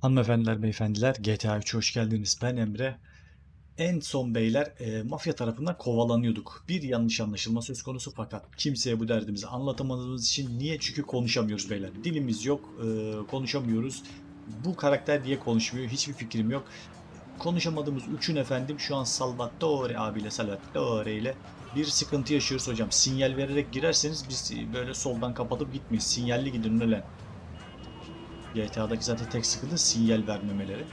Hanımefendiler, beyefendiler, GTA 3'e hoş geldiniz. Ben Emre. En son beyler e, mafya tarafından kovalanıyorduk. Bir yanlış anlaşılma söz konusu fakat kimseye bu derdimizi anlatamadığımız için niye? Çünkü konuşamıyoruz beyler. Dilimiz yok, e, konuşamıyoruz. Bu karakter diye konuşmuyor, hiçbir fikrim yok. Konuşamadığımız üçün efendim şu an Salvatore abiyle Salvatore ile bir sıkıntı yaşıyoruz hocam. Sinyal vererek girerseniz biz böyle soldan kapatıp gitmeyiz. Sinyalli gidin öyle. GTA'daki zaten tek sıkıntı sinyal vermemeleri.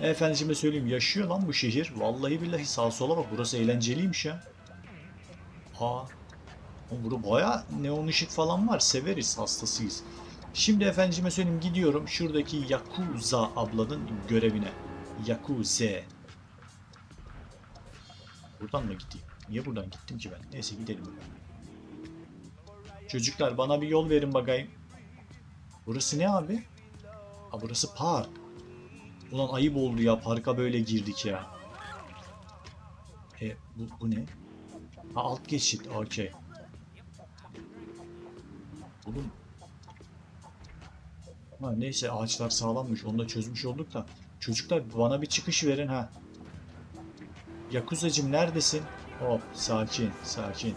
Efendime söyleyeyim yaşıyor lan bu şehir. Vallahi billahi sağa sola bak burası eğlenceliymiş ya. Aa. Burada baya neon ışık falan var. Severiz, hastasıyız. Şimdi efendime söyleyeyim gidiyorum şuradaki Yakuza ablanın görevine. Yakuze. Buradan mı gideyim? Niye buradan gittim ki ben? Neyse gidelim. Çocuklar bana bir yol verin bakayım. Burası ne abi? Ha burası park. Ulan ayıp oldu ya parka böyle girdik ya. E bu, bu ne? Ha alt geçit okey. Oğlum. Ha neyse ağaçlar sağlammış onu da çözmüş olduk da. Çocuklar bana bir çıkış verin ha. Yakuzacım neredesin? Hop sakin sakin.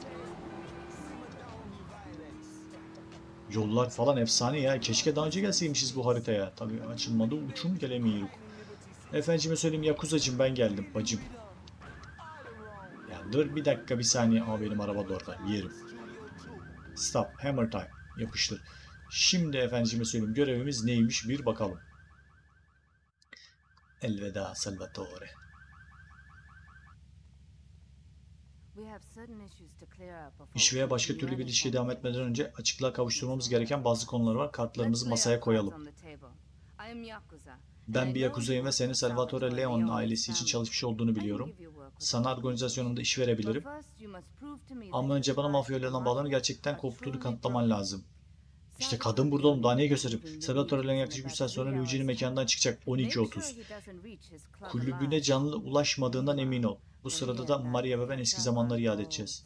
Yollar falan efsane ya. Keşke daha önce gelseymişiz bu haritaya. Tabii açılmadı uçum gelemiyoruz. Efendime söyleyeyim Yakuzacım ben geldim bacım. Ya dur bir dakika bir saniye. Aa benim araba da orada. Yerim. Stop. Hammer time. Yapıştır. Şimdi efendime söyleyeyim görevimiz neymiş bir bakalım. Elveda Salvatore. İş veya başka türlü bir ilişkiye devam etmeden önce açıklığa kavuşturmamız gereken bazı konular var. Kartlarımızı masaya koyalım. Ben bir Yakuza'yım ve senin Salvatore Leon ailesi için çalışmış olduğunu biliyorum. Sana organizasyonumda iş verebilirim. Ama önce bana mafyalarla bağlarını gerçekten koptuğunu kanıtlaman lazım. İşte kadın burada oğlum daha neyi göstereyim? Salvatore Leon yaklaşık 3 saat sonra Luigi'nin mekanından çıkacak 12.30. Kulübüne canlı ulaşmadığından emin ol. Bu sırada da Maria ve ben eski zamanları yad edeceğiz.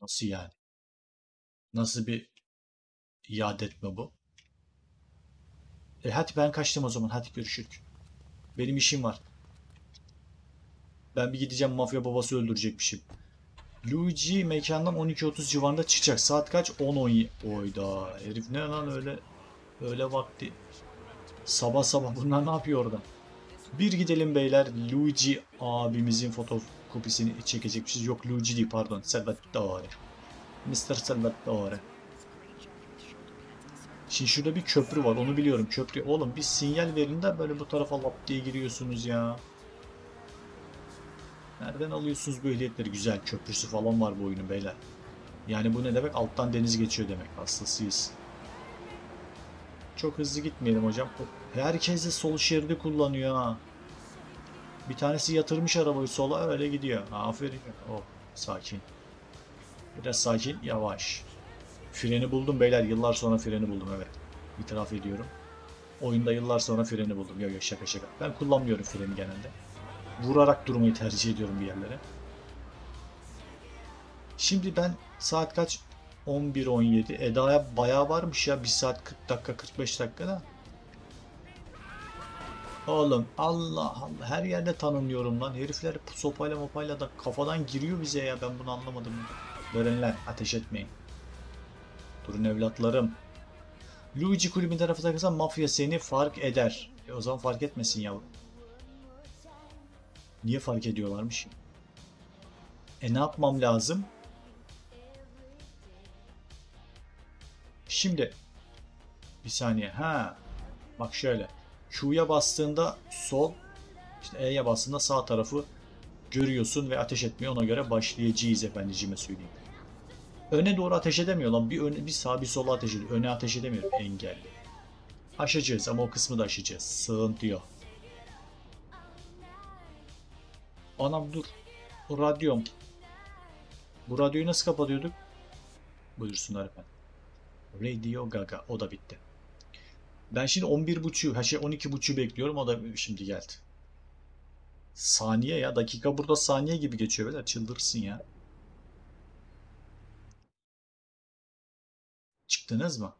Nasıl yani? Nasıl bir iade etme bu? E hadi ben kaçtım o zaman. Hadi görüşürük. Benim işim var. Ben bir gideceğim mafya babası öldürecekmişim. Luigi mekandan 12.30 civarında çıkacak. Saat kaç? 10.17. Oyda. Herif ne lan öyle öyle vakti. Sabah sabah bunlar ne yapıyor orada? Bir gidelim beyler. Luigi abimizin fotokopisini çekecekmişiz. Yok Luigi değil pardon. Salvatore. Mr. Salvatore. Şimdi şurada bir köprü var onu biliyorum. Köprü. Oğlum bir sinyal verin de böyle bu tarafa lap diye giriyorsunuz ya. Nereden alıyorsunuz bu ehliyetleri? Güzel köprüsü falan var bu oyunun beyler. Yani bu ne demek? Alttan deniz geçiyor demek. Hastasıyız. Çok hızlı gitmeyelim hocam. Herkes de sol şeridi kullanıyor ha. Bir tanesi yatırmış arabayı sola öyle gidiyor. Aferin. Oh, sakin. Biraz sakin, yavaş. Freni buldum beyler. Yıllar sonra freni buldum evet. İtiraf ediyorum. Oyunda yıllar sonra freni buldum. Yok yok şaka şaka. Ben kullanmıyorum freni genelde. Vurarak durmayı tercih ediyorum bir yerlere. Şimdi ben saat kaç? 11.17. Eda'ya bayağı varmış ya. 1 saat 40 dakika 45 dakikada. Oğlum Allah Allah her yerde tanınıyorum lan. Herifler sopayla mopayla da kafadan giriyor bize ya. Ben bunu anlamadım. Görenler ateş etmeyin. Durun evlatlarım. Luigi kulübün tarafı takılsa mafya seni fark eder. E o zaman fark etmesin ya. Niye fark ediyorlarmış? E ne yapmam lazım? Şimdi bir saniye. Ha. Bak şöyle. Q'ya bastığında sol, işte E'ye bastığında sağ tarafı görüyorsun ve ateş etmeye ona göre başlayacağız efendicime söyleyeyim. Öne doğru ateş edemiyor lan. Bir, öne, bir sağ bir sola ateş ediyor. Öne ateş edemiyor. Engelli. Aşacağız ama o kısmı da aşacağız. Sığıntı yok. Anam dur. Bu radyom. Bu radyoyu nasıl kapatıyorduk? Buyursunlar efendim. Radio Gaga. O da bitti. Ben şimdi 11.5'ü, her şey 12.5'ü bekliyorum. O da şimdi geldi. Saniye ya. Dakika burada saniye gibi geçiyor. Beyler. Çıldırsın ya. Çıktınız mı?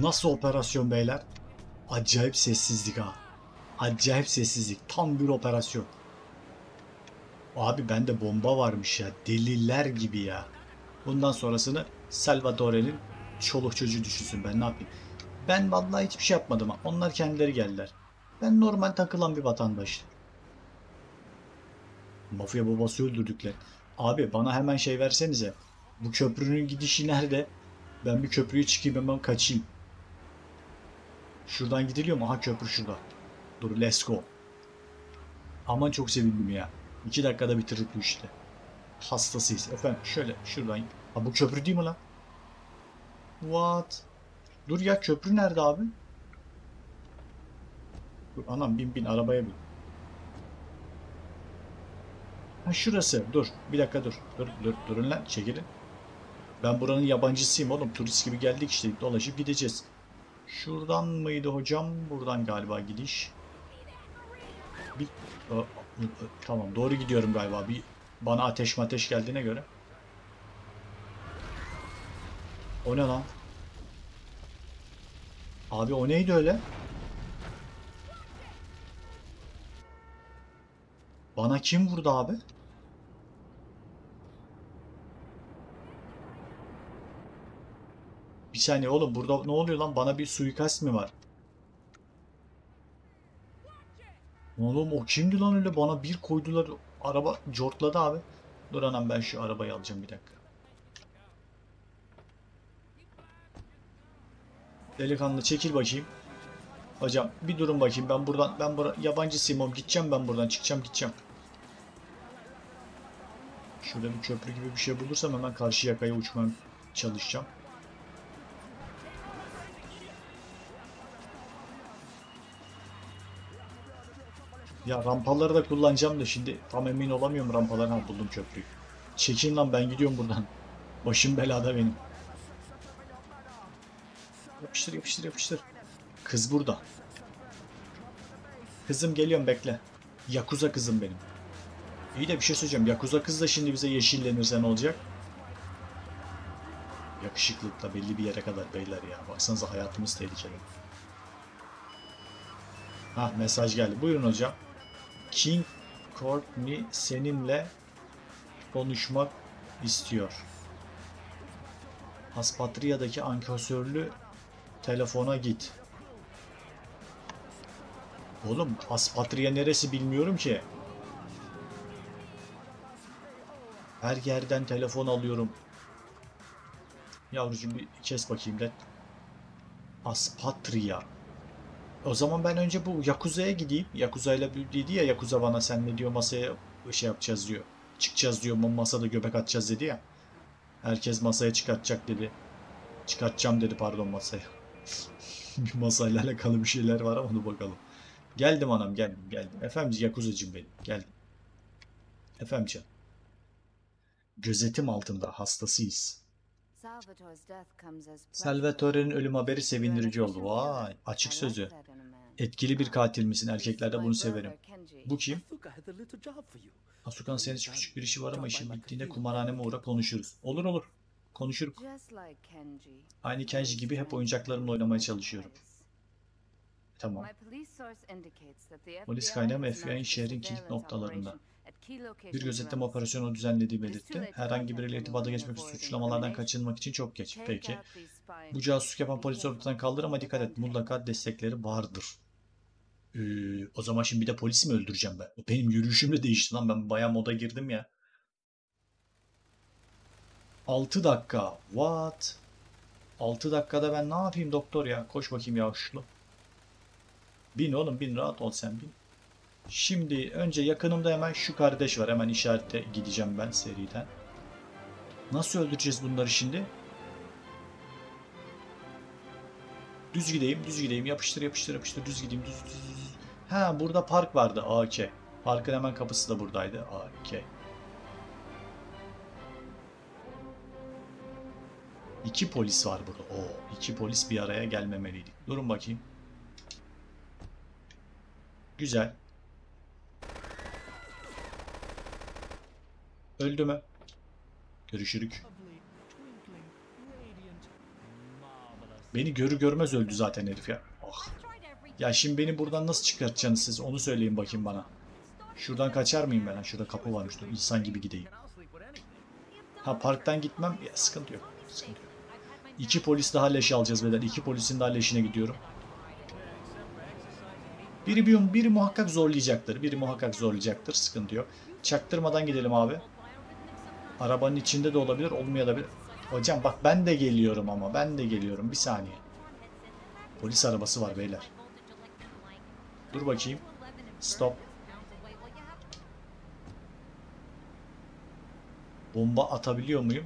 Nasıl operasyon beyler? Acayip sessizlik ha. Acayip sessizlik. Tam bir operasyon. Abi bende bomba varmış ya. Deliler gibi ya. Bundan sonrasını Salvatore'nin çoluk çocuğu düşünsün ben ne yapayım. Ben vallahi hiçbir şey yapmadım. ha. Onlar kendileri geldiler. Ben normal takılan bir vatandaştım. Mafya babası öldürdükler. Abi bana hemen şey versenize. Bu köprünün gidişi nerede? Ben bir köprüye çıkayım hemen kaçayım. Şuradan gidiliyor mu? Aha köprü şurada. Dur let's go. Aman çok sevindim ya. İki dakikada bitirdik bu işte. Hastasıyız. Efendim şöyle şuradan. Ha bu köprü değil mi lan? What? Dur ya köprü nerede abi? Dur anam bin bin arabaya bin. Ha şurası. Dur. Bir dakika dur. Dur dur durun lan çekilin. Ben buranın yabancısıyım oğlum. Turist gibi geldik işte. Dolaşıp gideceğiz. Şuradan mıydı hocam? Buradan galiba gidiş. Bir... Ö- ö- Tamam doğru gidiyorum galiba. Bir bana ateş mateş geldiğine göre. O ne lan? Abi o neydi öyle? Bana kim vurdu abi? Bir saniye oğlum burada ne oluyor lan? Bana bir suikast mı var? Oğlum o kimdi lan öyle? Bana bir koydular. Araba cortladı abi. Dur anam ben şu arabayı alacağım bir dakika. Delikanlı çekil bakayım. Hocam bir durun bakayım ben buradan ben bura, yabancısıyım oğlum gideceğim ben buradan çıkacağım gideceğim. Şurada bir köprü gibi bir şey bulursam hemen karşı yakaya uçmaya çalışacağım. Ya rampaları da kullanacağım da şimdi tam emin olamıyorum rampaları. Ha buldum köprüyü. Çekin lan ben gidiyorum buradan. Başım belada benim. Yapıştır yapıştır yapıştır. Kız burada. Kızım geliyorum bekle. Yakuza kızım benim. İyi de bir şey söyleyeceğim. Yakuza kız da şimdi bize yeşillenirse ne olacak? Yakışıklıkla belli bir yere kadar beyler ya. Baksanıza hayatımız tehlikeli. Ha mesaj geldi. Buyurun hocam. King Courtney seninle konuşmak istiyor. Aspatria'daki ankesörlü telefona git. Oğlum Aspatria neresi bilmiyorum ki. Her yerden telefon alıyorum. Yavrucuğum bir kes bakayım de. Aspatria. O zaman ben önce bu Yakuza'ya gideyim. Yakuza ile dedi ya Yakuza bana sen ne diyor masaya şey yapacağız diyor. Çıkacağız diyor masada göbek atacağız dedi ya. Herkes masaya çıkartacak dedi. Çıkartacağım dedi pardon masaya. bir masayla alakalı bir şeyler var ama dur bakalım. Geldim anam geldim geldim. Efendim Yakuzacım benim geldim. Efendim can. Gözetim altında hastasıyız. Salvatore'nin ölüm haberi sevindirici oldu. Vay açık sözü. Etkili bir katil misin? Erkeklerde bunu severim. Bu kim? Asukan senin için küçük bir işi var ama işin bittiğinde kumarhaneme uğra konuşuruz. Olur olur. Konuşuruz. Aynı Kenji gibi hep oyuncaklarımla oynamaya çalışıyorum. Tamam. Polis kaynağım FBI'nin şehrin kilit noktalarında. Bir gözetleme operasyonu düzenlediği belirtti. Herhangi biriyle irtibata geçmek için suçlamalardan kaçınmak için çok geç. Peki. Bu casusluk yapan polisi ortadan kaldır ama dikkat et mutlaka destekleri vardır. Ee, o zaman şimdi bir de polisi mi öldüreceğim ben? Benim yürüyüşüm de değişti lan ben bayağı moda girdim ya. 6 dakika. What? 6 dakikada ben ne yapayım doktor ya? Koş bakayım yavşlu. Bin oğlum bin rahat ol sen bin. Şimdi önce yakınımda hemen şu kardeş var. Hemen işarete gideceğim ben seriden. Nasıl öldüreceğiz bunları şimdi? Düz gideyim, düz gideyim. Yapıştır, yapıştır, yapıştır. Düz gideyim, düz, düz, düz. Ha burada park vardı. AK. Parkın hemen kapısı da buradaydı. AK. İki polis var burada. Oo, iki polis bir araya gelmemeliydi. Durun bakayım. Güzel. Öldü mü? Görüşürük. Beni görü görmez öldü zaten herif ya. Ah. Ya şimdi beni buradan nasıl çıkartacaksınız siz onu söyleyin bakayım bana. Şuradan kaçar mıyım ben? Şurada kapı varmış. Dur insan gibi gideyim. Ha parktan gitmem. Ya sıkıntı yok. Sıkıntı yok. İki polis daha leş alacağız beyler. İki polisin daha leşine gidiyorum. Biri, bir, biri muhakkak zorlayacaktır. Biri muhakkak zorlayacaktır. Sıkıntı yok. Çaktırmadan gidelim abi. Arabanın içinde de olabilir, olmayabilir. Hocam bak ben de geliyorum ama. Ben de geliyorum. Bir saniye. Polis arabası var beyler. Dur bakayım. Stop. Bomba atabiliyor muyum?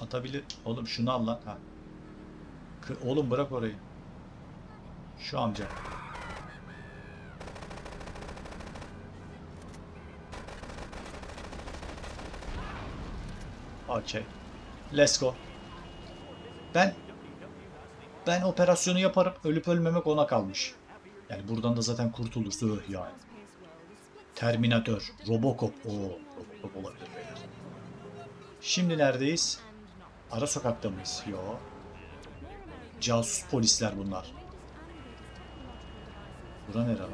Atabilir. Oğlum şunu al lan. Ha. Oğlum bırak orayı. Şu amca. Okey. Let's go. Ben ben operasyonu yaparım. Ölüp ölmemek ona kalmış. Yani buradan da zaten kurtulursa öh yani. Terminator, Robocop. Oo, Robocop olabilir beyler. Şimdi neredeyiz? Ara sokakta mıyız? Yo. Casus polisler bunlar. Bura nere lan?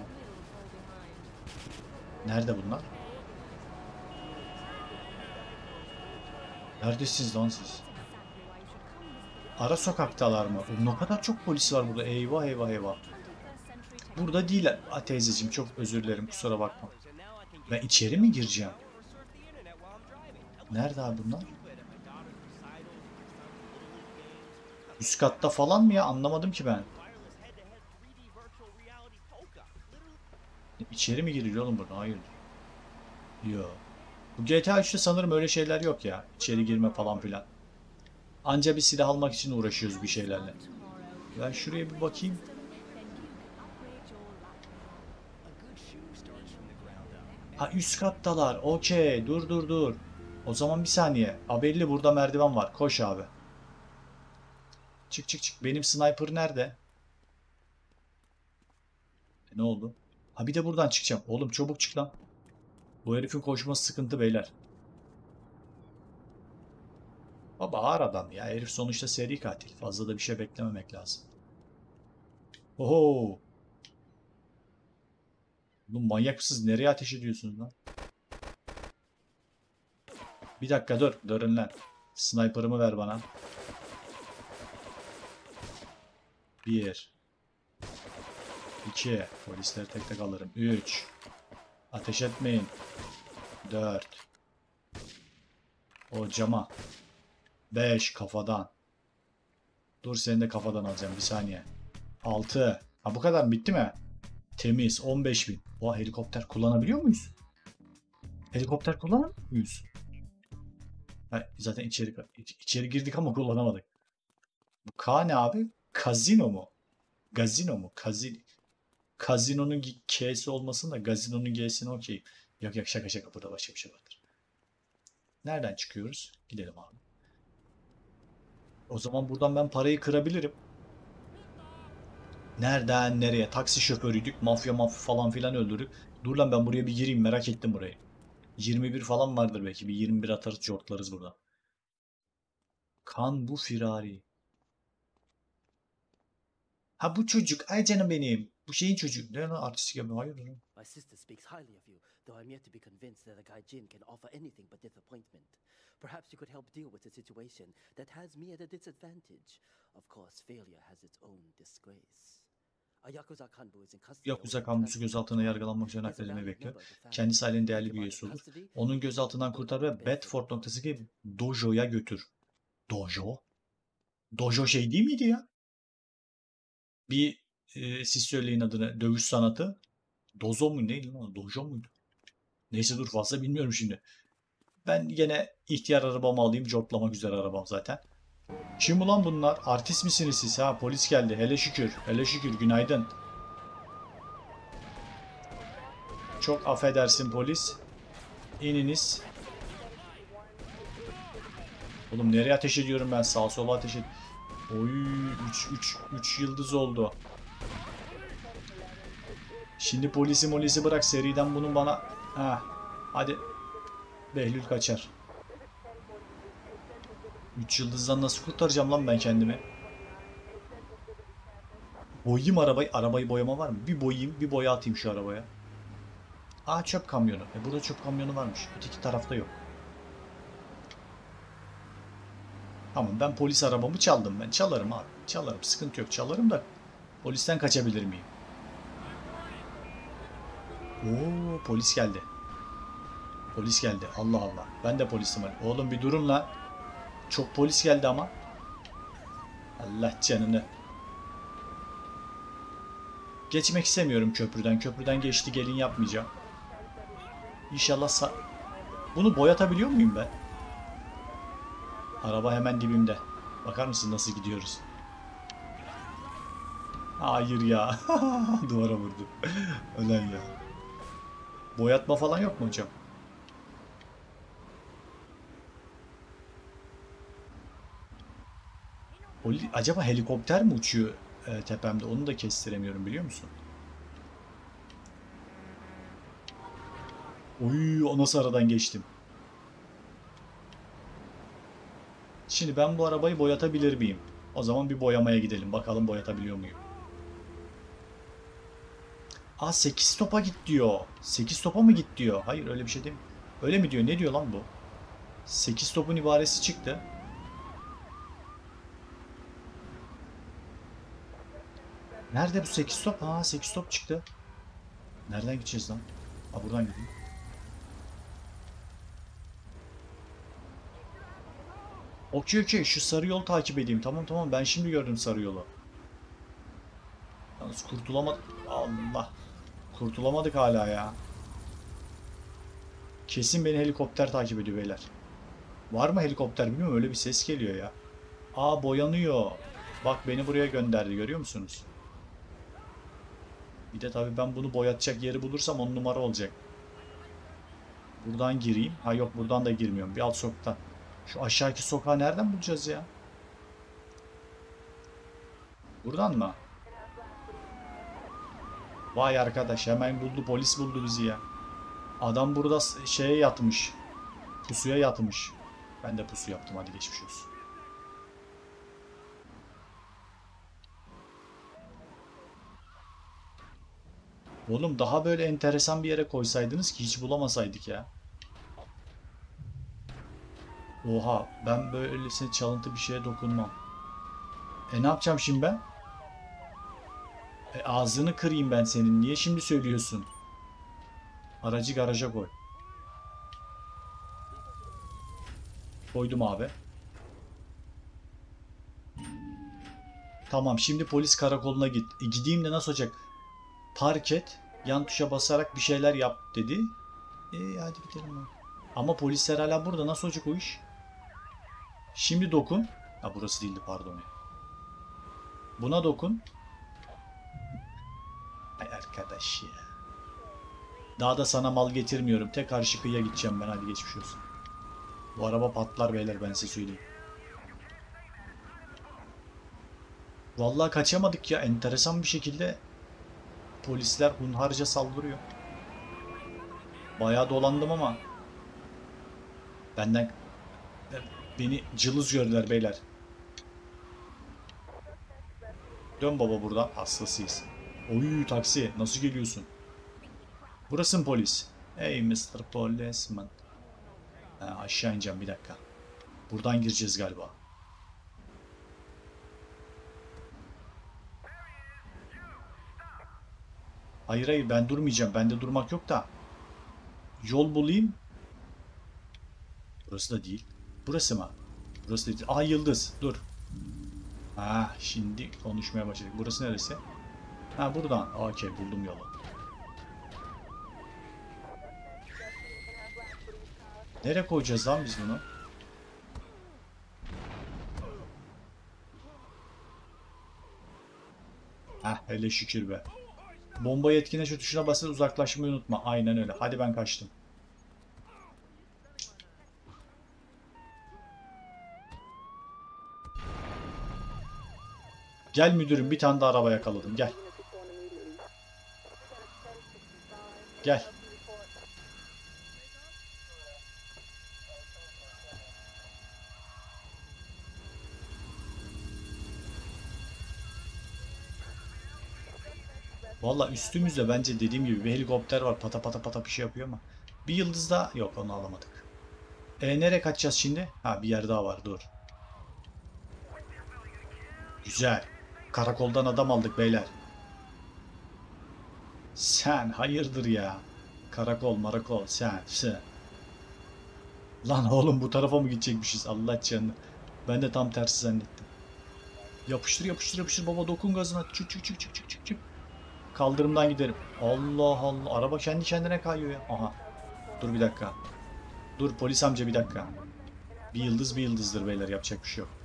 Nerede bunlar? Neredesiniz lan siz? Ara sokaktalar mı? Oğlum ne kadar çok polis var burada. Eyvah eyvah eyvah. Burada değil. Teyzeciğim çok özür dilerim kusura bakma. Ben içeri mi gireceğim? Nerede abi bunlar? Üst katta falan mı ya? Anlamadım ki ben. İçeri mi giriliyor oğlum burada? Hayır. Yok. Bu GTA 3'te sanırım öyle şeyler yok ya. İçeri girme falan filan. Anca bir silah almak için uğraşıyoruz bir şeylerle. Ben şuraya bir bakayım. Ha üst kattalar. Okey. Dur dur dur. O zaman bir saniye. Haberli burada merdiven var. Koş abi. Çık çık çık. Benim sniper nerede? E, ne oldu? Ha bir de buradan çıkacağım. Oğlum çabuk çık lan. Bu herifin koşması sıkıntı beyler. Baba ağır adam ya. Herif sonuçta seri katil. Fazla da bir şey beklememek lazım. Oho. Bu manyak mısınız? Nereye ateş ediyorsunuz lan? Bir dakika dur. Durun lan. Sniper'ımı ver bana. Bir. İki. Polisleri tek tek alırım. Üç. Ateş etmeyin. 4 O cama. 5 kafadan. Dur seni de kafadan alacağım bir saniye. 6 Ha bu kadar bitti mi? Temiz 15 bin. Oha helikopter kullanabiliyor muyuz? Helikopter kullanır muyuz? Ha, zaten içeri, içeri girdik ama kullanamadık. Bu K ne abi? Kazino mu? Gazino mu? Kazino. Kazino'nun K'si olmasın da Gazino'nun G'sini okey. Yok yok şaka şaka burada başka bir şey vardır. Nereden çıkıyoruz? Gidelim abi. O zaman buradan ben parayı kırabilirim. Nereden nereye? Taksi şoförüydük. Mafya mafya falan filan öldürdük. Dur lan ben buraya bir gireyim merak ettim burayı. 21 falan vardır belki. Bir 21 atarız cortlarız burada. Kan bu firari. Ha bu çocuk. Ay canım benim. Bu şeyin çocuğu. Ne lan artistik yapıyor? Hayır lan. My sister speaks highly of you. though I'm yet to be convinced that a Gaijin can offer anything but disappointment. Perhaps you could help deal with a situation that has me at a disadvantage. Of course, failure has its own disgrace. A Yakuza kanbu is in custody. Yakuza kanbusu gözaltına yargılanmak üzere nakledilmeyi bekliyor. Kendisi ailenin değerli bir üyesi olur. Onun gözaltından kurtar ve Bedford noktasındaki dojo'ya götür. Dojo? Dojo şey değil miydi ya? Bir e, siz söyleyin adını. Dövüş sanatı. Dozo mu neydi lan? Dojo muydu? Neyse dur fazla bilmiyorum şimdi. Ben yine ihtiyar arabamı alayım. Cortlamak üzere arabam zaten. Kim ulan bunlar? Artist misiniz siz? Ha polis geldi. Hele şükür. Hele şükür. Günaydın. Çok affedersin polis. İniniz. Oğlum nereye ateş ediyorum ben? Sağa sola ateş et. Oy 3 3 3 yıldız oldu. Şimdi polisi molisi bırak seriden bunun bana ha hadi Behlül kaçar. 3 yıldızdan nasıl kurtaracağım lan ben kendimi? Boyayayım arabayı. Arabayı boyama var mı? Bir boyayayım, bir boya atayım şu arabaya. Aa çöp kamyonu. E burada çöp kamyonu varmış. Öteki tarafta yok. Tamam ben polis arabamı çaldım ben. Çalarım abi. Çalarım. Sıkıntı yok. Çalarım da polisten kaçabilir miyim? Oo polis geldi. Polis geldi. Allah Allah. Ben de polisim. Oğlum bir durun lan. Çok polis geldi ama. Allah canını. Geçmek istemiyorum köprüden. Köprüden geçti gelin yapmayacağım. İnşallah sa- Bunu boyatabiliyor muyum ben? Araba hemen dibimde. Bakar mısın nasıl gidiyoruz? Hayır ya. Duvara vurdu. Ölen ya. Boyatma falan yok mu hocam? Poli- Acaba helikopter mi uçuyor e, tepemde? Onu da kestiremiyorum biliyor musun? Oy, o nasıl aradan geçtim? Şimdi ben bu arabayı boyatabilir miyim? O zaman bir boyamaya gidelim. Bakalım boyatabiliyor muyum? Aa 8 topa git diyor. 8 topa mı git diyor? Hayır öyle bir şey değil? Öyle mi diyor? Ne diyor lan bu? 8 topun ibaresi çıktı. Nerede bu 8 top? Ha 8 top çıktı. Nereden gideceğiz lan? Ha buradan gideyim. Okey okey şu sarı yolu takip edeyim. Tamam tamam ben şimdi gördüm sarı yolu. Yalnız kurtulamadık. Allah. Kurtulamadık hala ya. Kesin beni helikopter takip ediyor beyler. Var mı helikopter bilmiyorum öyle bir ses geliyor ya. Aa boyanıyor. Bak beni buraya gönderdi görüyor musunuz? Bir de tabii ben bunu boyatacak yeri bulursam on numara olacak. Buradan gireyim. Ha yok buradan da girmiyorum. Bir alt sokaktan. Şu aşağıki sokağı nereden bulacağız ya? Buradan mı? Vay arkadaş hemen buldu polis buldu bizi ya. Adam burada şeye yatmış. Pusuya yatmış. Ben de pusu yaptım hadi geçmiş olsun. Oğlum daha böyle enteresan bir yere koysaydınız ki hiç bulamasaydık ya. Oha ben böylesine çalıntı bir şeye dokunmam. E ne yapacağım şimdi ben? E ağzını kırayım ben senin. Niye şimdi söylüyorsun? Aracı garaja koy. Koydum abi. Tamam şimdi polis karakoluna git. E, gideyim de nasıl olacak? Park et. Yan tuşa basarak bir şeyler yap dedi. E hadi gidelim. Ama polisler hala burada. Nasıl olacak o iş? Şimdi dokun. Ha burası değildi pardon. Buna dokun. Arkadaş ya. Daha da sana mal getirmiyorum. Tek karşı kıyıya gideceğim ben. Hadi geçmiş olsun. Bu araba patlar beyler ben size söyleyeyim. Vallahi kaçamadık ya. Enteresan bir şekilde polisler hunharca saldırıyor. Bayağı dolandım ama benden beni cılız gördüler beyler. Dön baba buradan. Hastasıyız. Oy taksi. Nasıl geliyorsun? Burası mı polis? Hey Mr. Policeman. Ha, aşağı ineceğim bir dakika. Buradan gireceğiz galiba. Hayır hayır ben durmayacağım. Bende durmak yok da. Yol bulayım. Burası da değil. Burası mı? Burası da değil. Aa yıldız. Dur. Ha şimdi konuşmaya başladık. Burası neresi? Ha buradan. Okey buldum yolu. Nereye koyacağız lan biz bunu? Heh hele şükür be. Bombayı etkileşe tuşuna basıp uzaklaşmayı unutma. Aynen öyle. Hadi ben kaçtım. Gel müdürüm bir tane de araba yakaladım. Gel. Gel. Valla üstümüzde bence dediğim gibi bir helikopter var. Pata pata pata bir şey yapıyor ama. Bir yıldız daha yok onu alamadık. E nereye kaçacağız şimdi? Ha bir yer daha var dur. Güzel. Karakoldan adam aldık beyler. Sen hayırdır ya. Karakol marakol sen sen. Lan oğlum bu tarafa mı gidecekmişiz Allah canını. Ben de tam tersi zannettim. Yapıştır yapıştır yapıştır baba dokun gazına. Çık çık çık çık çık çık çık. Kaldırımdan giderim. Allah Allah. Araba kendi kendine kayıyor ya. Aha. Dur bir dakika. Dur polis amca bir dakika. Bir yıldız bir yıldızdır beyler. Yapacak bir şey yok.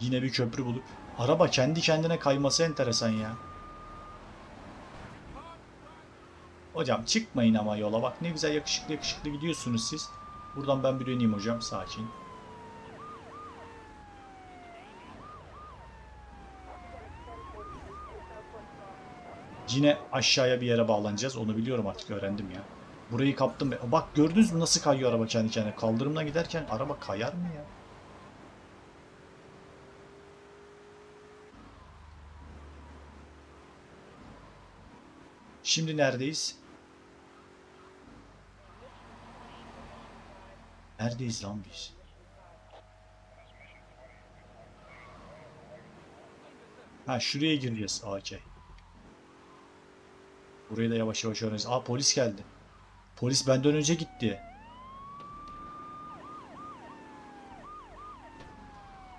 Yine bir köprü bulup. Araba kendi kendine kayması enteresan ya. Hocam çıkmayın ama yola bak ne güzel yakışıklı yakışıklı gidiyorsunuz siz. Buradan ben bir döneyim hocam sakin. Yine aşağıya bir yere bağlanacağız. Onu biliyorum artık öğrendim ya. Burayı kaptım. be- Bak gördünüz mü nasıl kayıyor araba kendi kendine. Kaldırımdan giderken araba kayar mı ya? Şimdi neredeyiz? Neredeyiz lan biz? Ha şuraya gireceğiz. Okey. Burayı da yavaş yavaş öğreneceğiz. Aa polis geldi. Polis benden önce gitti.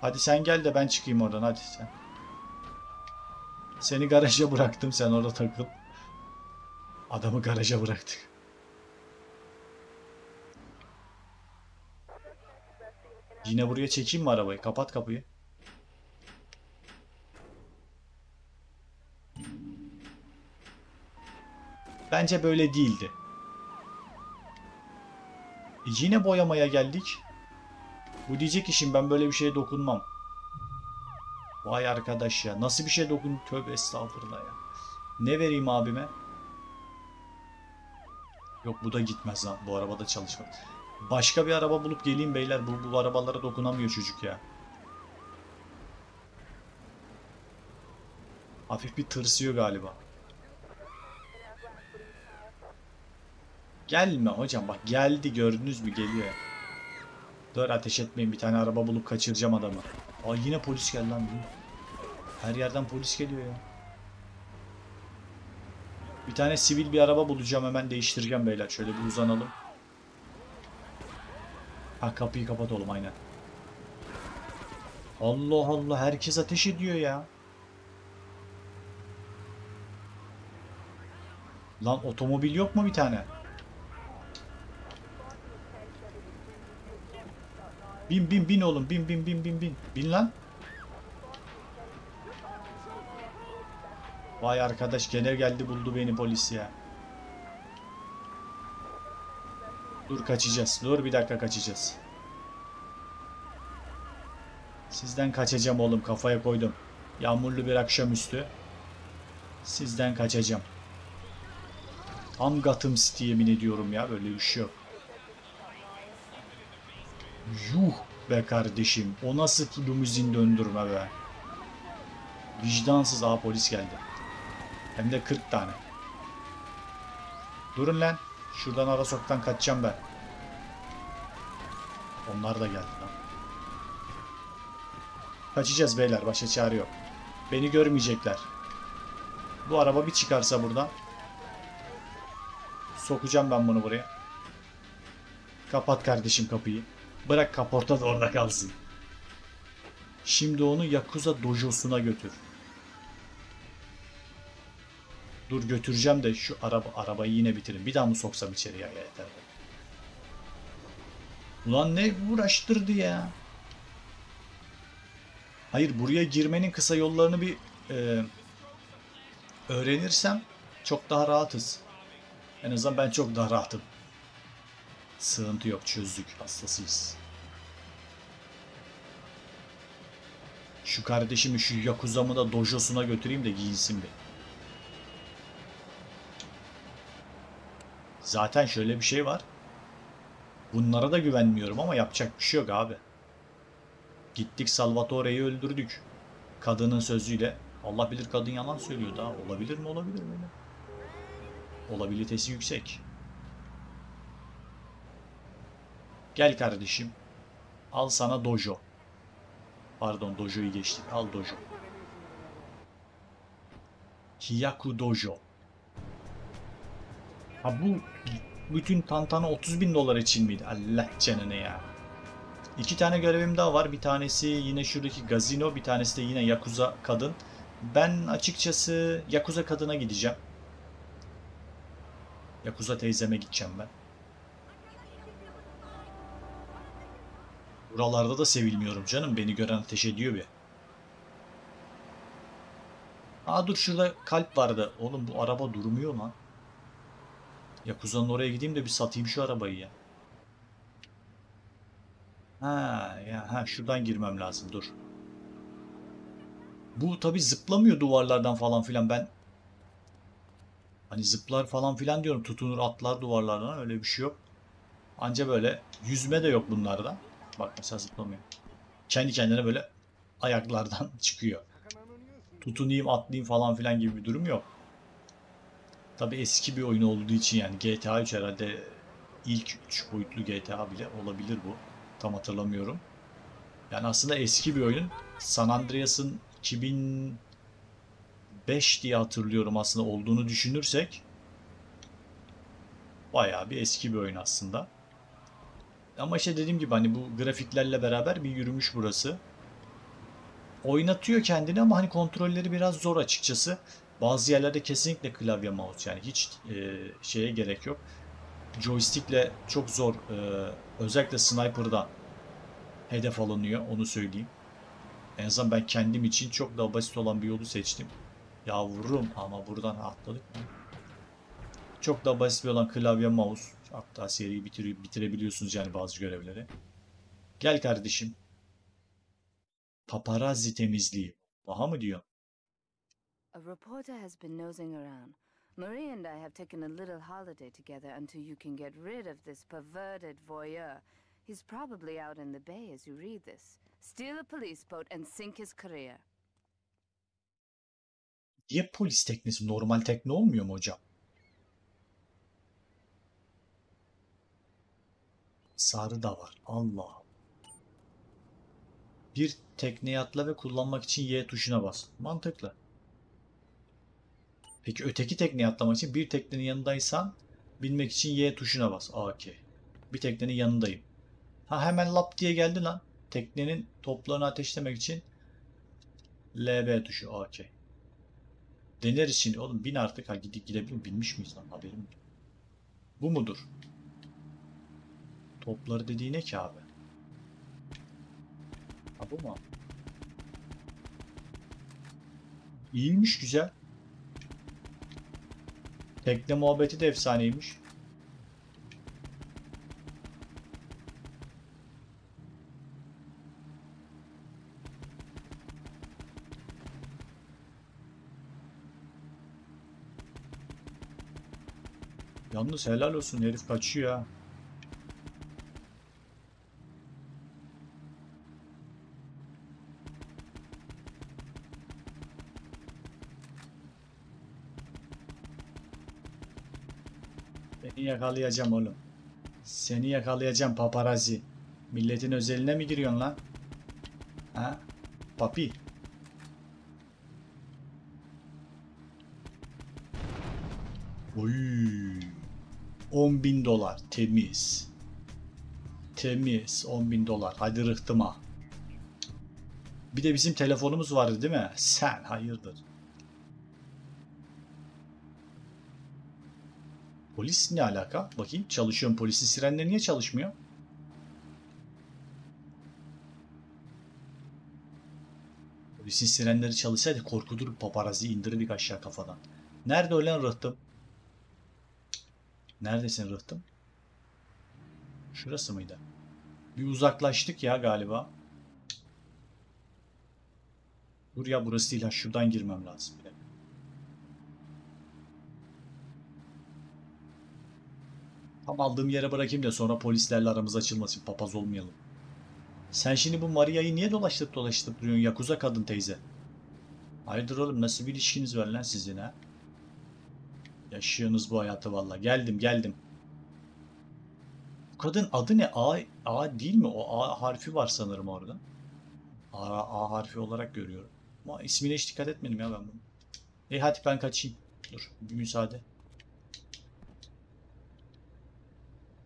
Hadi sen gel de ben çıkayım oradan hadi sen. Seni garaja bıraktım sen orada takıl. Adamı garaja bıraktık. Yine buraya çekeyim mi arabayı? Kapat kapıyı. Bence böyle değildi. E yine boyamaya geldik. Bu diyecek ki şimdi ben böyle bir şeye dokunmam. Vay arkadaş ya. Nasıl bir şey dokun? Tövbe estağfurullah ya. Ne vereyim abime? Yok bu da gitmez lan. Bu arabada çalışmaz. Başka bir araba bulup geleyim beyler. Bu, bu arabalara dokunamıyor çocuk ya. Hafif bir tırsıyor galiba. Gelme hocam bak geldi gördünüz mü geliyor. Dur ateş etmeyin bir tane araba bulup kaçıracağım adamı. Ay yine polis geldi lan. Her yerden polis geliyor ya. Bir tane sivil bir araba bulacağım hemen değiştireceğim beyler. Şöyle bir uzanalım. Ha kapıyı kapat oğlum aynen. Allah Allah herkes ateş ediyor ya. Lan otomobil yok mu bir tane? Bin bin bin oğlum bin bin bin bin bin. Bin lan. Vay arkadaş gene geldi buldu beni polis ya. Dur kaçacağız. Dur bir dakika kaçacağız. Sizden kaçacağım oğlum kafaya koydum. Yağmurlu bir akşamüstü. Sizden kaçacağım. Tam Gotham City yemin ediyorum ya böyle bir şey yok. Yuh be kardeşim. O nasıl limuzin döndürme be. Vicdansız ağa polis geldi. Hem de 40 tane. Durun lan. Şuradan ara sokaktan kaçacağım ben. Onlar da geldi lan. Kaçacağız beyler. Başka çare yok. Beni görmeyecekler. Bu araba bir çıkarsa buradan. Sokacağım ben bunu buraya. Kapat kardeşim kapıyı. Bırak kaporta da orada kalsın. Şimdi onu Yakuza dojosuna götür. Dur götüreceğim de şu araba arabayı yine bitirin. Bir daha mı soksam içeriye ya yeter. Ulan ne uğraştırdı ya. Hayır buraya girmenin kısa yollarını bir e, öğrenirsem çok daha rahatız. En azından ben çok daha rahatım. Sığıntı yok çözdük hastasıyız. Şu kardeşimi şu Yakuza'mı da dojosuna götüreyim de giyinsin bir. Zaten şöyle bir şey var. Bunlara da güvenmiyorum ama yapacak bir şey yok abi. Gittik Salvatore'yi öldürdük. Kadının sözüyle. Allah bilir kadın yalan söylüyor daha. Olabilir mi olabilir mi? Olabilitesi yüksek. Gel kardeşim. Al sana dojo. Pardon dojo'yu geçtik. Al dojo. Hiyaku dojo. Ha bu bütün tantana 30 bin dolar için miydi? Allah canını ya. İki tane görevim daha var. Bir tanesi yine şuradaki gazino. Bir tanesi de yine Yakuza kadın. Ben açıkçası Yakuza kadına gideceğim. Yakuza teyzeme gideceğim ben. Buralarda da sevilmiyorum canım. Beni gören ateş ediyor bir. Aa dur şurada kalp vardı. Oğlum bu araba durmuyor lan. Yakuza'nın oraya gideyim de bir satayım şu arabayı ya. Ha ya ha şuradan girmem lazım dur. Bu tabi zıplamıyor duvarlardan falan filan ben hani zıplar falan filan diyorum tutunur atlar duvarlardan öyle bir şey yok. Anca böyle yüzme de yok bunlarda. Bak mesela zıplamıyor. Kendi kendine böyle ayaklardan çıkıyor. Tutunayım atlayayım falan filan gibi bir durum yok. Tabi eski bir oyun olduğu için yani GTA 3 herhalde ilk 3 boyutlu GTA bile olabilir bu. Tam hatırlamıyorum. Yani aslında eski bir oyun. San Andreas'ın 2005 diye hatırlıyorum aslında olduğunu düşünürsek bayağı bir eski bir oyun aslında. Ama işte dediğim gibi hani bu grafiklerle beraber bir yürümüş burası. Oynatıyor kendini ama hani kontrolleri biraz zor açıkçası. Bazı yerlerde kesinlikle klavye mouse yani hiç e, şeye gerek yok. Joystick'le çok zor e, özellikle sniper'da hedef alınıyor onu söyleyeyim. En azından ben kendim için çok daha basit olan bir yolu seçtim. Yavrum ama buradan atladık mı? Çok daha basit bir olan klavye mouse. Hatta seriyi bitire, bitirebiliyorsunuz yani bazı görevleri. Gel kardeşim. Paparazzi temizliği. Daha mı diyor? A reporter has been nosing around. Marie and I have taken a little holiday together until you can get rid of this perverted voyeur. He's probably out in the bay as you read this. Steal a police boat and sink his career. Niye polis teknesi normal tekne olmuyor mu hocam? Sarı da var. Allah. Bir tekneye atla ve kullanmak için Y tuşuna bas. Mantıklı. Peki öteki tekneye atlamak için bir teknenin yanındaysan binmek için Y tuşuna bas. Okey. Bir teknenin yanındayım. Ha hemen lap diye geldi lan. Teknenin toplarını ateşlemek için LB tuşu. Okey. Deneriz şimdi. Oğlum bin artık. Ha gidip gidebilir mi? Binmiş miyiz lan? Haberim yok. Bu mudur? Topları dediği ne ki abi? Ha bu mu? İyiymiş güzel. Tekne muhabbeti de efsaneymiş. Yalnız helal olsun herif kaçıyor ha. Yakalayacağım oğlum. Seni yakalayacağım paparazzi. Milletin özeline mi giriyorsun lan? Ha? Papi. Oy. 10 bin dolar temiz. Temiz 10 bin dolar. Hadi rıhtıma. Bir de bizim telefonumuz vardı değil mi? Sen hayırdır? Polis ne alaka? Bakayım çalışıyorum. Polisin sirenleri niye çalışmıyor? Polisin sirenleri çalışsaydı korkutup paparazzi indirirdik aşağı kafadan. Nerede ölen rıhtım? Neredesin rıhtım? Şurası mıydı? Bir uzaklaştık ya galiba. Dur ya burası değil ha şuradan girmem lazım. Bir Tam aldığım yere bırakayım da sonra polislerle aramız açılmasın papaz olmayalım. Sen şimdi bu Maria'yı niye dolaştırıp dolaştırıp duruyorsun Yakuza kadın teyze? Hayırdır oğlum nasıl bir ilişkiniz var lan sizin ha? Yaşıyorsunuz bu hayatı valla. Geldim geldim. Bu kadın adı ne? A, A değil mi? O A harfi var sanırım orada. A, A harfi olarak görüyorum. Ama ismine hiç dikkat etmedim ya ben bunu. E hadi ben kaçayım. Dur bir müsaade.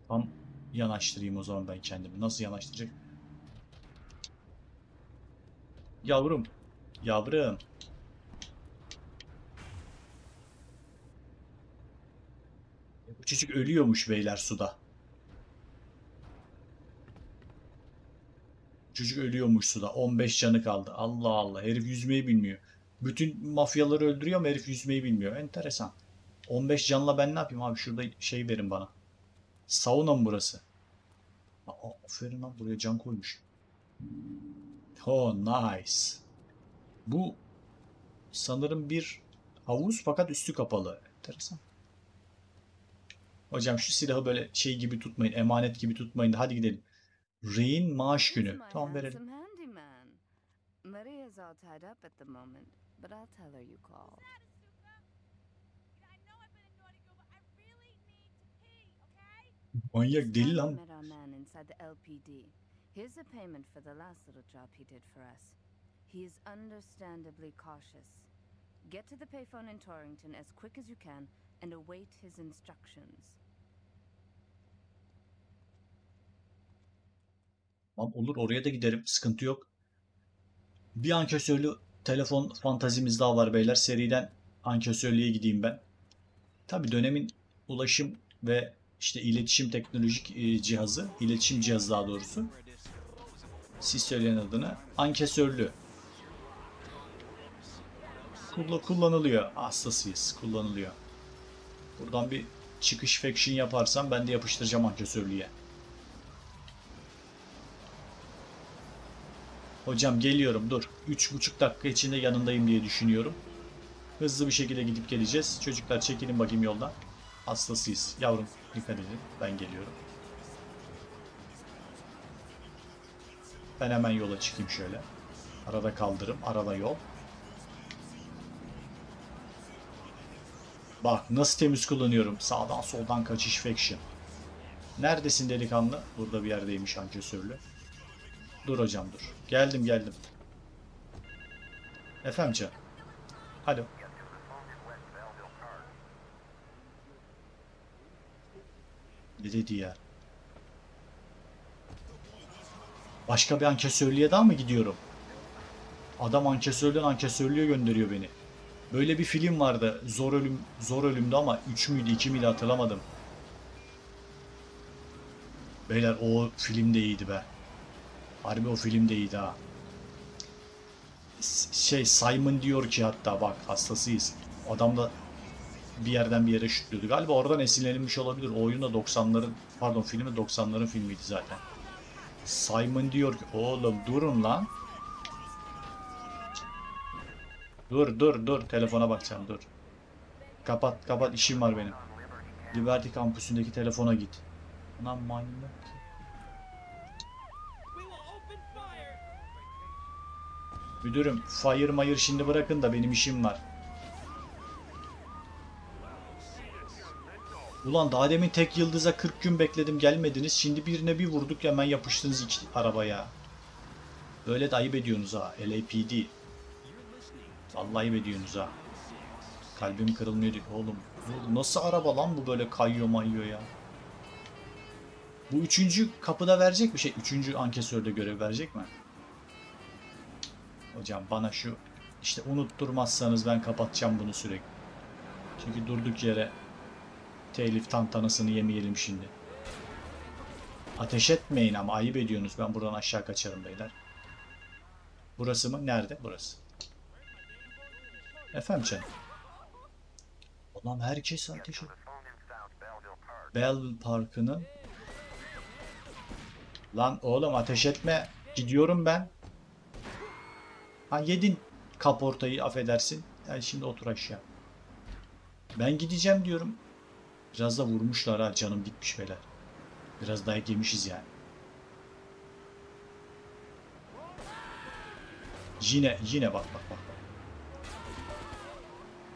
Tam yanaştırayım o zaman ben kendimi. Nasıl yanaştıracak? Yavrum. Yavrum. Bu çocuk ölüyormuş beyler suda. Çocuk ölüyormuş suda. 15 canı kaldı. Allah Allah. Herif yüzmeyi bilmiyor. Bütün mafyaları öldürüyor ama herif yüzmeyi bilmiyor. Enteresan. 15 canla ben ne yapayım abi? Şurada şey verin bana. Sauna mı burası? Aa, aferin lan buraya can koymuş. Oh nice. Bu sanırım bir havuz fakat üstü kapalı. Enteresan. Hocam şu silahı böyle şey gibi tutmayın, emanet gibi tutmayın da hadi gidelim. Rehin maaş günü. Tamam verelim. Maria's all tied up at the moment, but I'll tell her you called. Manyak deli lan. met our man inside the LPD. Here's a payment for the last little job he did for us. He is understandably cautious. Get to the payphone in Torrington as quick as you can and await his instructions. Tamam olur oraya da giderim. Sıkıntı yok. Bir ankesörlü telefon fantazimiz daha var beyler. Seriden ankesörlüğe gideyim ben. Tabi dönemin ulaşım ve işte iletişim teknolojik e, cihazı, iletişim cihazı daha doğrusu. Siz söyleyen adını ankesörlü. Kulla- kullanılıyor. Hastasıyız. Kullanılıyor. Buradan bir çıkış faction yaparsam ben de yapıştıracağım ankesörlüğe. Hocam geliyorum dur. Üç buçuk dakika içinde yanındayım diye düşünüyorum. Hızlı bir şekilde gidip geleceğiz. Çocuklar çekilin bakayım yoldan. Hastasıyız. Yavrum dikkat edin. Ben geliyorum. Ben hemen yola çıkayım şöyle. Arada kaldırım, arada yol. Bak nasıl temiz kullanıyorum. Sağdan soldan kaçış faction. Neredesin delikanlı? Burada bir yerdeymiş ankesörlü. Dur hocam dur. Geldim geldim. Efendim canım. Alo. Ne dedi ya? Başka bir ankesörlüğe daha mı gidiyorum? Adam ankesörlüğün ankesörlüğe gönderiyor beni. Böyle bir film vardı. Zor ölüm, zor ölümdü ama 3 müydü 2 miydi hatırlamadım. Beyler o film de iyiydi be. Harbi o film de iyiydi ha. Şey Simon diyor ki hatta bak hastasıyız. Adam da bir yerden bir yere şükrüyordu. Galiba oradan esinlenilmiş olabilir. O oyun da 90'ların pardon filmi 90'ların filmiydi zaten. Simon diyor ki oğlum durun lan. Dur dur dur telefona bakacağım dur. Kapat kapat işim var benim. Liberty kampüsündeki telefona git. Lan manyak. Müdürüm fire mayır şimdi bırakın da benim işim var. Ulan daha demin tek yıldıza 40 gün bekledim gelmediniz. Şimdi birine bir vurduk hemen yapıştınız iki arabaya. Böyle de ayıp ediyorsunuz ha. LAPD. Vallahi ayıp ediyorsunuz ha. Kalbim kırılmıyor diyor. Oğlum nasıl araba lan bu böyle kayıyor mayıyor ya. Bu üçüncü kapıda verecek mi şey? Üçüncü ankesörde görev verecek mi? Hocam bana şu işte unutturmazsanız ben kapatacağım bunu sürekli. Çünkü durduk yere telif tantanasını yemeyelim şimdi. Ateş etmeyin ama ayıp ediyorsunuz. Ben buradan aşağı kaçarım beyler. Burası mı? Nerede? Burası. Efendim canım. Ulan herkes ateş et. Belleville Parkı'nın Lan oğlum ateş etme. Gidiyorum ben. Ha yedin kaportayı affedersin. Yani şimdi otur aşağı. Ben gideceğim diyorum. Biraz da vurmuşlar ha canım gitmiş beyler. Biraz dayak yemişiz yani. Yine yine bak bak. bak.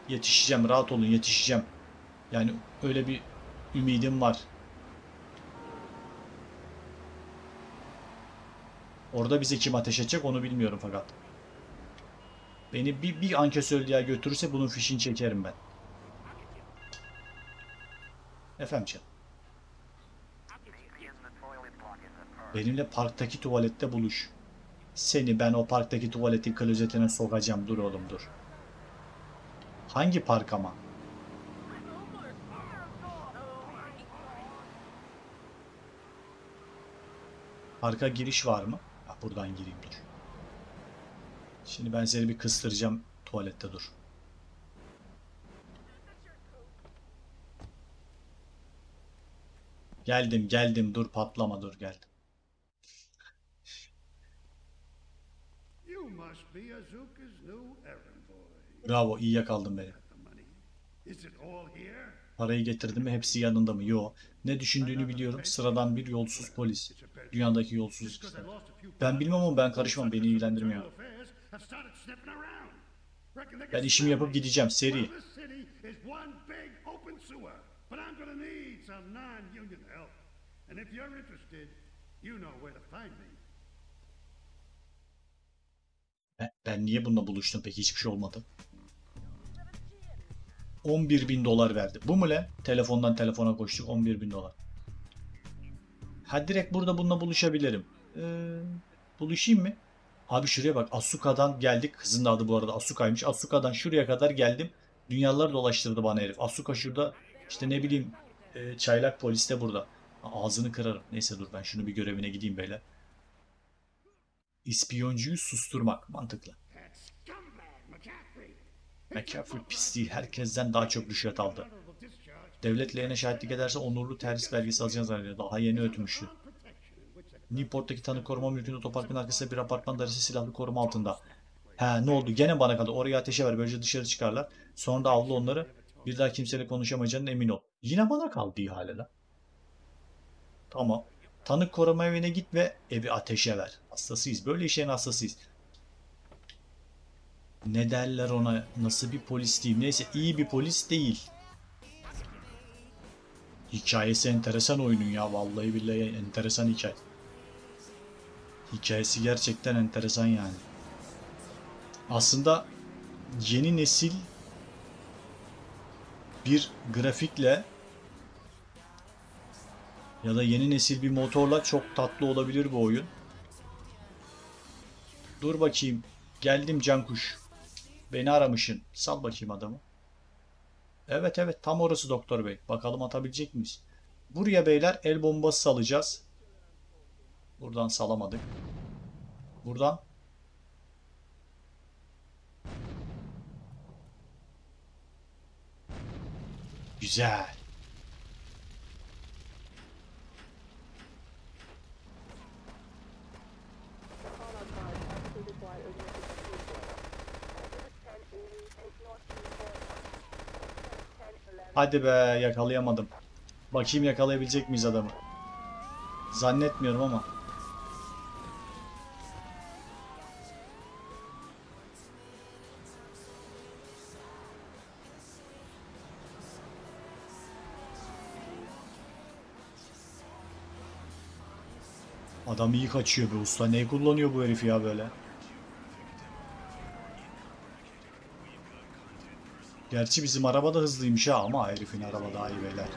Yetişeceğim rahat olun yetişeceğim. Yani öyle bir ümidim var. Orada bize kim ateş edecek onu bilmiyorum fakat. Beni bir, bir ankesörlüğe götürürse bunun fişini çekerim ben. Efendim canım. Benimle parktaki tuvalette buluş. Seni ben o parktaki tuvaletin klozetine sokacağım. Dur oğlum dur. Hangi park ama? Parka giriş var mı? Ha, buradan gireyim dur. Şimdi ben seni bir kıstıracağım tuvalette dur. Geldim geldim dur patlama dur geldim. Bravo iyi yakaldın beni. Parayı getirdim mi hepsi yanında mı? Yo. Ne düşündüğünü biliyorum. Sıradan bir yolsuz polis. Dünyadaki yolsuz işte. Ben bilmem ama ben karışmam. Beni ilgilendirmiyor. Ben işimi yapıp gideceğim seri. Well, this city is one big open sewer, but I'm gonna need some non-union help. And if you're interested, you know where to find me. Ben, niye bununla buluştum peki hiçbir şey olmadı. 11 bin dolar verdi. Bu mu lan? Telefondan telefona koştuk 11 bin dolar. Ha direkt burada bununla buluşabilirim. Ee, buluşayım mı? Abi şuraya bak Asuka'dan geldik. Kızın adı bu arada Asuka'ymış. Asuka'dan şuraya kadar geldim. Dünyalar dolaştırdı bana herif. Asuka şurada işte ne bileyim e, çaylak polis de burada. Ağzını kırarım. Neyse dur ben şunu bir görevine gideyim beyler. İspiyoncuyu susturmak mantıklı. McCaffrey. Pisliği herkesten daha çok rüşvet aldı. Devlet lehine şahitlik ederse onurlu terhis belgesi alacağını zannediyor. Daha yeni ötmüştü. Newport'taki tanık koruma mülkünde otoparkın arkasında bir apartman dairesi silahlı koruma altında. He ne oldu? Gene bana kaldı. Oraya ateşe ver. Böylece dışarı çıkarlar. Sonra da avlu onları. Bir daha kimseyle konuşamayacağından emin ol. Yine bana kaldı ihale lan. Tamam. Tanık koruma evine git ve evi ateşe ver. Hastasıyız. Böyle işlerin hastasıyız. Ne derler ona? Nasıl bir polis diyeyim? Neyse iyi bir polis değil. Hikayesi enteresan oyunun ya. Vallahi billahi enteresan hikaye. Hikayesi gerçekten enteresan yani. Aslında yeni nesil bir grafikle ya da yeni nesil bir motorla çok tatlı olabilir bu oyun. Dur bakayım. Geldim Cankuş. Beni aramışsın. Sal bakayım adamı. Evet evet tam orası doktor bey. Bakalım atabilecek miyiz? Buraya beyler el bombası salacağız. Buradan salamadık. Buradan. Güzel. Hadi be yakalayamadım. Bakayım yakalayabilecek miyiz adamı? Zannetmiyorum ama. Adam iyi kaçıyor be usta. Neyi kullanıyor bu herif ya böyle? Gerçi bizim araba da hızlıymış ha ama herifin araba daha iyi beyler.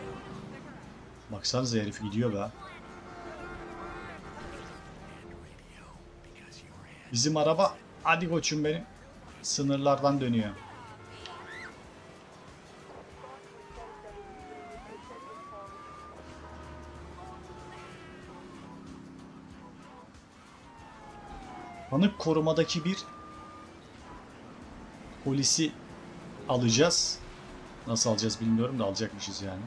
Baksanıza herif gidiyor be. Bizim araba hadi koçum benim sınırlardan dönüyor. Tanık korumadaki bir polisi alacağız. Nasıl alacağız bilmiyorum da alacakmışız yani.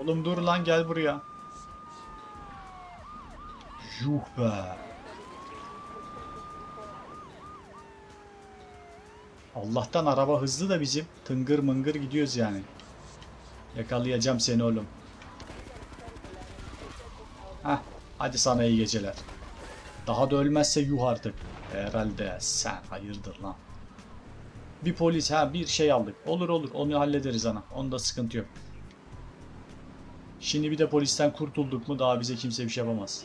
Oğlum dur lan gel buraya. Yuh be. Allah'tan araba hızlı da bizim. Tıngır mıngır gidiyoruz yani. Yakalayacağım seni oğlum. Heh, hadi sana iyi geceler. Daha da ölmezse yuh artık. Herhalde sen hayırdır lan. Bir polis ha bir şey aldık. Olur olur onu hallederiz ana. Onda sıkıntı yok. Şimdi bir de polisten kurtulduk mu daha bize kimse bir şey yapamaz.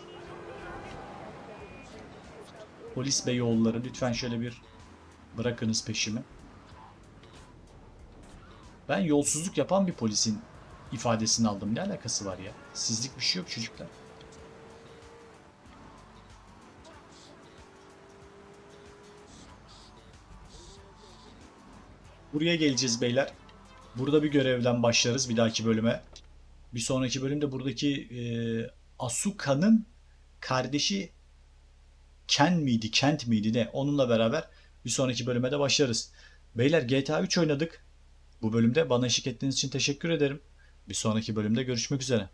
Polis bey oğulları lütfen şöyle bir bırakınız peşimi. Ben yolsuzluk yapan bir polisin ifadesini aldım. Ne alakası var ya? Sizlik bir şey yok çocuklar. Buraya geleceğiz beyler. Burada bir görevden başlarız bir dahaki bölüme. Bir sonraki bölümde buradaki e, Asuka'nın kardeşi Ken miydi, Kent miydi ne? Onunla beraber bir sonraki bölüme de başlarız. Beyler GTA 3 oynadık. Bu bölümde bana eşlik ettiğiniz için teşekkür ederim. Bir sonraki bölümde görüşmek üzere.